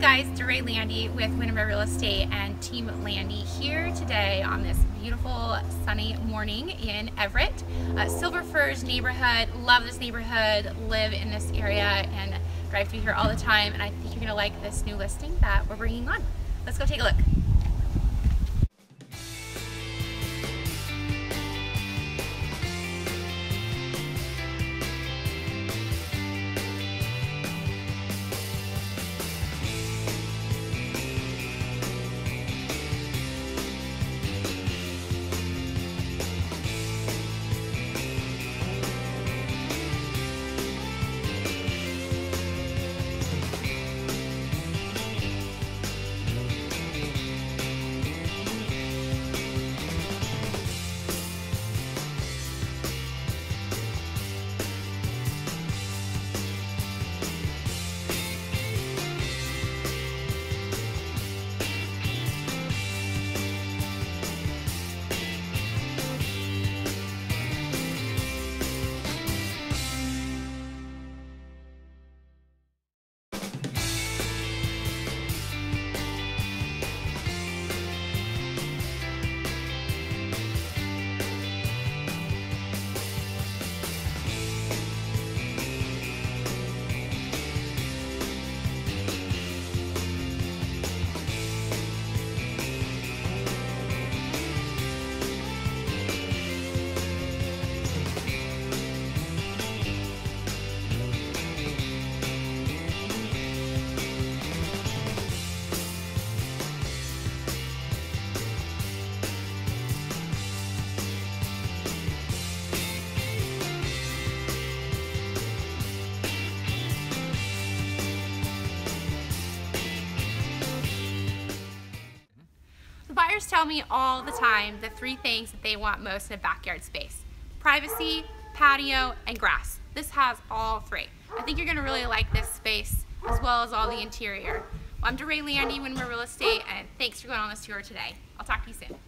guys, Dorae Lande with Windermere Real Estate and Team Lande here today on this beautiful sunny morning in Everett. Uh, Silver Firs neighborhood, love this neighborhood, live in this area and drive through here all the time and I think you're gonna like this new listing that we're bringing on. Let's go take a look. Buyers tell me all the time the three things that they want most in a backyard space. Privacy, patio, and grass. This has all three. I think you're gonna really like this space as well as all the interior. Well, I'm Dorae Lande, Windermere Real Estate, and thanks for going on this tour today. I'll talk to you soon.